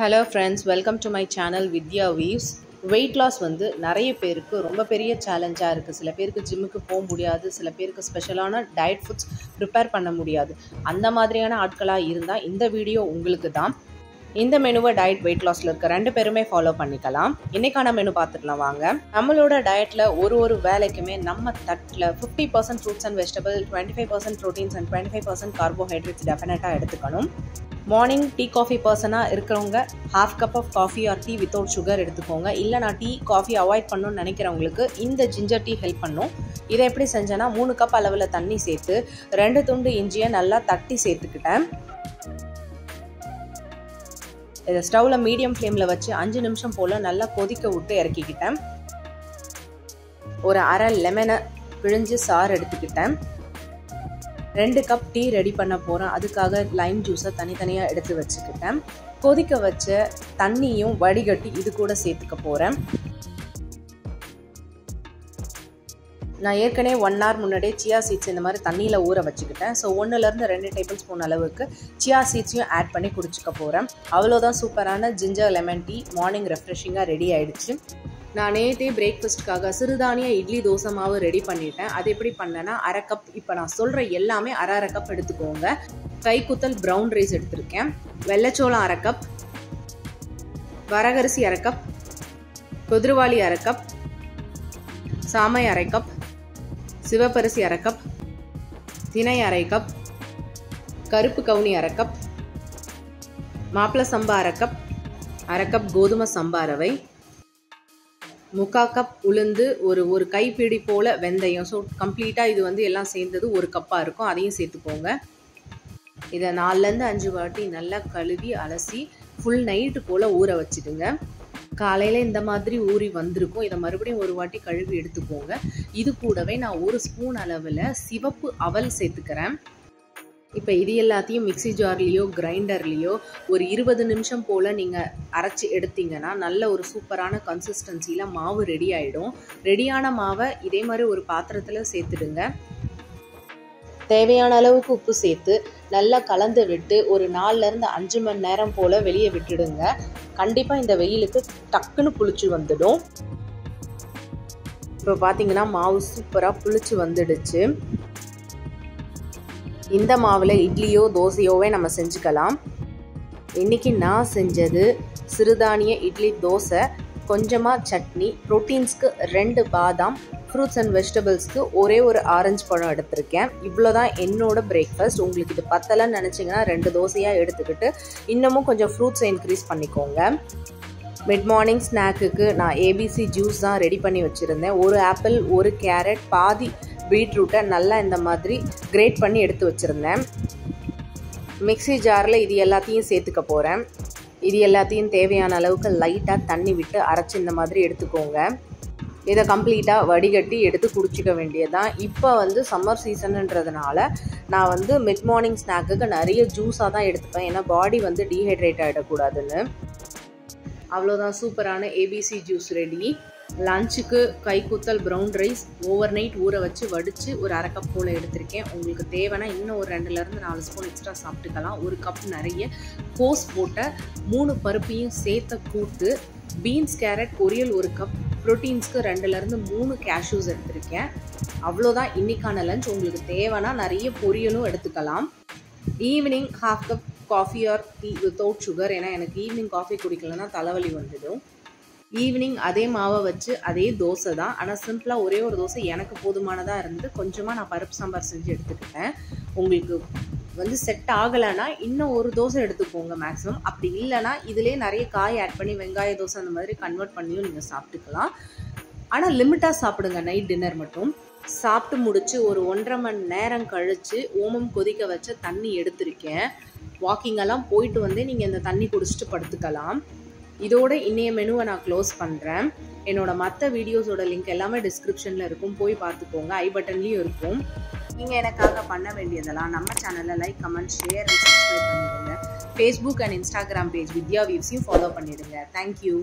Hello friends welcome to my channel Vidya views weight loss வந்து நிறைய பேருக்கு ரொம்ப பெரிய சேலஞ்சாக இருக்குது சில பேருக்கு ஜிம்முக்கு போக முடியாது. சில பேருக்கு ஸ்பெஷலான டயட் ஃபுட்ஸ் ப்ரிப்பேர் பண்ண முடியாது. அந்த மாதிரியான ஆட்களாக இருந்தால் இந்த வீடியோ உங்களுக்கு தான். இந்த மெனுவை டயட் வெயிட் லாஸில் இருக்க ரெண்டு பேருமே ஃபாலோ பண்ணிக்கலாம். இன்றைக்கான மெனு பார்த்துக்கலாம் வாங்க. நம்மளோட டயட்டில் ஒரு ஒரு வேலைக்குமே நம்ம தட்டில் fifty percent fruits and vegetable twenty five percent proteins and twenty five percent carbohydrates டெஃபினட்டாக எடுத்துக்கணும். மார்னிங் டீ காஃபி பர்சனாக இருக்கிறவங்க half cup of coffee or tea without sugar எடுத்துக்கோங்க. இல்லை நான் டீ காஃபி அவாய்ட் பண்ணணும்னு நினைக்கிறவங்களுக்கு இந்த ஜிஞ்சர் டீ ஹெல்ப் பண்ணும். இதை எப்படி செஞ்சேன்னா மூணு கப் அளவில் தண்ணி சேர்த்து ரெண்டு துண்டு இஞ்சியை நல்லா தட்டி சேர்த்துக்கிட்டேன். இதை ஸ்டவ்வில் மீடியம் ஃப்ளேமில் வச்சு அஞ்சு நிமிஷம் போல் நல்லா கொதிக்க விட்டு இறக்கிக்கிட்டேன். ஒரு அரை லெமனை பிழிஞ்சு சாறு எடுத்துக்கிட்டேன். ரெண்டு கப் டீ ரெடி பண்ண போகிறேன் அதுக்காக லைம் ஜூஸை தனித்தனியாக எடுத்து வச்சுக்கிட்டேன். கொதிக்க வச்ச தண்ணியும் வடிகட்டி இது கூட சேர்த்துக்க போகிறேன் நான் ஏற்கனவே ஒன் ஹவர் முன்னாடியே சியா சீட்ஸ் இந்த மாதிரி தண்ணியில் ஊற வச்சுக்கிட்டேன். ஸோ ஒன்றுலேருந்து ரெண்டு டேபிள் ஸ்பூன் அளவுக்கு சியா சீட்ஸையும் ஆட் பண்ணி குடிச்சிக்க போகிறேன் அவ்வளோதான் சூப்பரான ஜிஞ்சர் லெமன் டீ மார்னிங் ரெஃப்ரெஷிங்காக ரெடி ஆகிடுச்சு நான் நேற்றே பிரேக்ஃபாஸ்ட்டுக்காக சிறுதானிய இட்லி தோசை மாவு ரெடி பண்ணிட்டேன். அது எப்படி பண்ணேன்னா அரை கப் இப்போ நான் சொல்கிற எல்லாமே அரை அரை கப் எடுத்துக்கோங்க. கைக்குத்தல் ப்ரௌன் ரைஸ் எடுத்திருக்கேன். வெள்ளைச்சோளம் அரை கப் வரகரிசி அரை கப் குதிரவாளி அரை கப் சாமை அரை கப் சிவப்பரிசி அரை கப் தினை அரை கப் கருப்பு கவுனி அரை கப் மாப்பிள சம்பா அரை கப் அரை கப் கோதுமை சம்பா ரவை முக்கா கப் உளுந்து ஒரு ஒரு கைப்பிடி போல் வெந்தயம். ஸோ கம்ப்ளீட்டாக இது வந்து எல்லாம் சேர்ந்தது ஒரு கப்பாக இருக்கும். அதையும் சேர்த்துக்கோங்க. இதை நாலுலேருந்து அஞ்சு வாட்டி நல்லா கழுவி அலசி ஃபுல் நைட்டு போல் ஊற வச்சுடுங்க. காலையில் இந்த மாதிரி ஊறி வந்திருக்கும். இதை மறுபடியும் ஒரு வாட்டி கழுவி எடுத்துக்கோங்க. இது கூடவே நான் ஒரு ஸ்பூன் அளவில் சிவப்பு அவல் சேர்த்துக்கிறேன். இப்போ இது எல்லாத்தையும் மிக்சி ஜார்லேயோ கிரைண்டர்லேயோ ஒரு இருபது நிமிஷம் போல் நீங்கள் அரைச்சி எடுத்தீங்கன்னா நல்ல ஒரு சூப்பரான கன்சிஸ்டன்சியில் மாவு ரெடி ஆகிடும் ரெடியான மாவை இதே மாதிரி ஒரு பாத்திரத்தில் சேர்த்துடுங்க. தேவையான அளவுக்கு உப்பு சேர்த்து நல்லா கலந்து விட்டு ஒரு நாலுலேருந்து அஞ்சு மணி நேரம் போல் வெளியே விட்டுடுங்க. கண்டிப்பாக இந்த வெயிலுக்கு டக்குன்னு புளிச்சு வந்துடும். இப்போ பார்த்தீங்கன்னா மாவு சூப்பராக புளிச்சு வந்துடுச்சு. இந்த மாவில் இட்லியோ தோசையோவே நம்ம செஞ்சுக்கலாம். இன்றைக்கி நான் செஞ்சது சிறுதானிய இட்லி தோசை கொஞ்சமாக சட்னி ப்ரோட்டீன்ஸ்க்கு ரெண்டு பாதாம் ஃப்ரூட்ஸ் அண்ட் வெஜிடபிள்ஸ்க்கு ஒரே ஒரு ஆரஞ்சு பழம் எடுத்திருக்கேன். இவ்வளோ தான் என்னோடய பிரேக்ஃபாஸ்ட் உங்களுக்கு இது பத்தலைன்னு நினச்சிங்கன்னா ரெண்டு தோசையாக எடுத்துக்கிட்டு இன்னமும் கொஞ்சம் ஃப்ரூட்ஸை இன்க்ரீஸ் பண்ணிக்கோங்க. மிட் மார்னிங் ஸ்நாக்குக்கு நான் ஏபிசி ஜூஸ் தான் ரெடி பண்ணி வச்சுருந்தேன். ஒரு ஆப்பிள் ஒரு கேரட் பாதி பீட்ரூட்டை நல்லா இந்த மாதிரி கிரேட் பண்ணி எடுத்து வச்சுருந்தேன். மிக்சி ஜாரில் இது எல்லாத்தையும் சேர்த்துக்க போகிறேன் இது எல்லாத்தையும் தேவையான அளவுக்கு லைட்டாக தண்ணி விட்டு அரைச்சி இந்த மாதிரி எடுத்துக்கோங்க. இதை கம்ப்ளீட்டாக வடிகட்டி எடுத்து குடிச்சிக்க வேண்டியதுதான். இப்போ வந்து சம்மர் சீசனுன்றதுனால நான் வந்து மிட் மார்னிங் ஸ்நாக்குக்கு நிறைய ஜூஸாக தான் எடுத்துப்பேன். ஏன்னா பாடி வந்து டீஹைட்ரேட் ஆகிடக்கூடாதுன்னு அவ்வளோதான் சூப்பரான ஏபிசி ஜூஸ் ரெடி லஞ்சுக்கு கைக்கூத்தல் ப்ரௌன் ரைஸ் ஓவர் நைட் ஊற வச்சு வடித்து ஒரு அரை கப் போல் எடுத்திருக்கேன். உங்களுக்கு தேவைன்னா இன்னும் ஒரு ரெண்டுலேருந்து நாலு ஸ்பூன் எக்ஸ்ட்ரா சாப்பிட்டுக்கலாம். ஒரு கப் நிறைய கோஸ் போட்ட மூணு பருப்பையும் சேர்த்த கூட்டு பீன்ஸ் கேரட் பொரியல் ஒரு கப் ப்ரோட்டீன்ஸ்க்கு ரெண்டுலேருந்து மூணு கேஷ்யூஸ் எடுத்திருக்கேன். அவ்வளோதான் இன்றைக்கான லஞ்ச் உங்களுக்கு தேவைன்னா நிறைய பொரியலும் எடுத்துக்கலாம். Evening half cup coffee or tea without sugar ஏன்னா எனக்கு ஈவினிங் காஃபி குடிக்கலன்னா தலைவலி வந்துடும். ஈவினிங் அதே மாவை வச்சு அதே தோசை தான். ஆனால் சிம்பிளாக ஒரே ஒரு தோசை எனக்கு போதுமானதாக இருந்து கொஞ்சமாக நான் பருப்பு சாம்பார் செஞ்சு எடுத்துக்கிட்டேன். உங்களுக்கு வந்து செட் ஆகலைன்னா இன்னும் ஒரு தோசை எடுத்துக்கோங்க மேக்ஸிமம் அப்படி இல்லைனா இதிலே நிறைய காய் ஆட் பண்ணி வெங்காய தோசை அந்த மாதிரி கன்வெர்ட் பண்ணியும் நீங்கள் சாப்பிட்டுக்கலாம். ஆனால் லிமிட்டாக சாப்பிடுங்க. நைட் டின்னர் மட்டும். சாப்பிட்டு முடிச்சு ஒரு ஒன்றரை மணி நேரம் கழித்து ஓமம் கொதிக்க வச்ச தண்ணி எடுத்திருக்கேன். வாக்கிங்கெல்லாம் போயிட்டு வந்து நீங்கள் இந்த தண்ணி குடிச்சிட்டு படுத்துக்கலாம். இதோட இன்றைய மெனுவை நான் க்ளோஸ் பண்ணுறேன் என்னோட மற்ற வீடியோஸோட லிங்க் எல்லாமே டிஸ்கிரிப்ஷனில் இருக்கும். போய் பார்த்துக்கோங்க. ஐ பட்டன்லேயும் இருக்கும். நீங்கள் எனக்காக பண்ண வேண்டியதெல்லாம் நம்ம சேனலில் like comment share and subscribe பண்ணிடுங்க Facebook and Instagram page Vidya வியூஸையும் follow பண்ணிடுங்க. Thank you